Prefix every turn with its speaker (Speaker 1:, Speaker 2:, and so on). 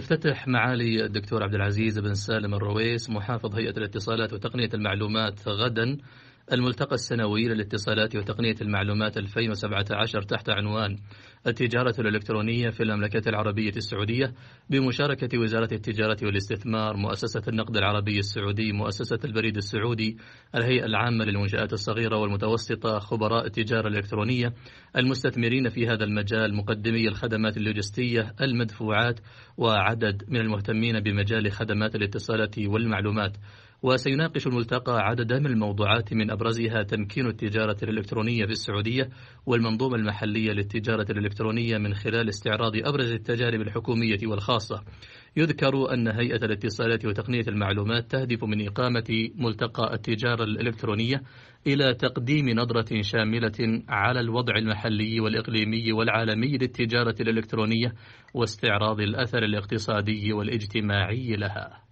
Speaker 1: افتتح معالي الدكتور عبد العزيز بن سالم الرويس محافظ هيئة الاتصالات وتقنية المعلومات غدا الملتقى السنوي للاتصالات وتقنية المعلومات 2017 تحت عنوان التجارة الإلكترونية في المملكة العربية السعودية بمشاركة وزارة التجارة والاستثمار مؤسسة النقد العربي السعودي مؤسسة البريد السعودي الهيئة العامة للمنشآت الصغيرة والمتوسطة خبراء التجارة الإلكترونية المستثمرين في هذا المجال مقدمي الخدمات اللوجستية المدفوعات وعدد من المهتمين بمجال خدمات الاتصالات والمعلومات. وسيناقش الملتقى عددا من الموضوعات من أبرزها تمكين التجارة الإلكترونية في السعودية والمنظومة المحلية للتجارة الإلكترونية من خلال استعراض أبرز التجارب الحكومية والخاصة. يذكر أن هيئة الاتصالات وتقنية المعلومات تهدف من إقامة ملتقى التجارة الإلكترونية إلى تقديم نظرة شاملة على الوضع المحلي والإقليمي والعالمي للتجارة الإلكترونية واستعراض الأثر الاقتصادي والاجتماعي لها.